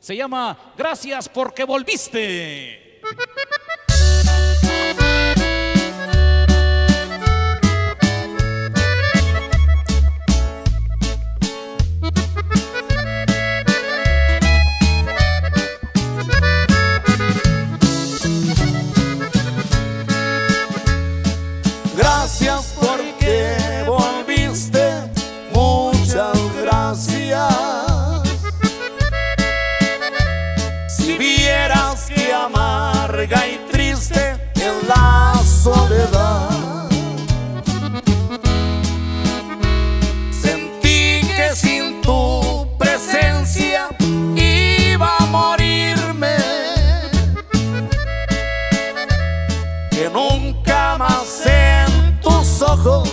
Se llama Gracias porque volviste. Que amarga y triste es la soledad. Sentí que sin tu presencia iba a morirme. Que nunca más en tus ojos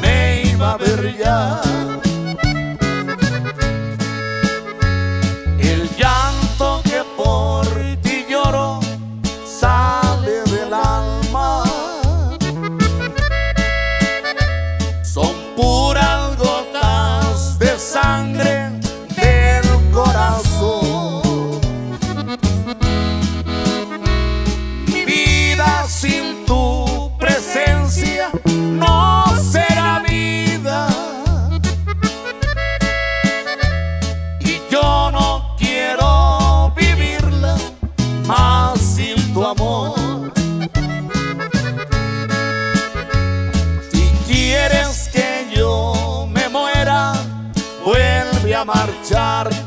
me iba a ver ya. A marcharte.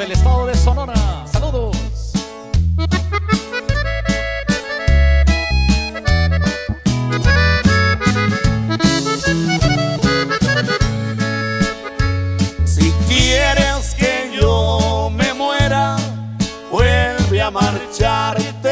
El estado de Sonora. Saludos. Si quieres que yo me muera, vuelve a marcharte.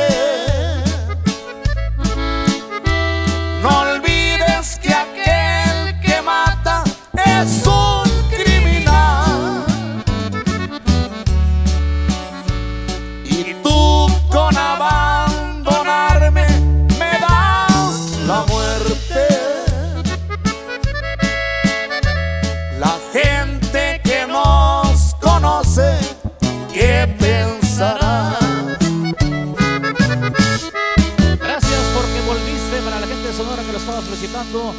Lo estaba solicitando.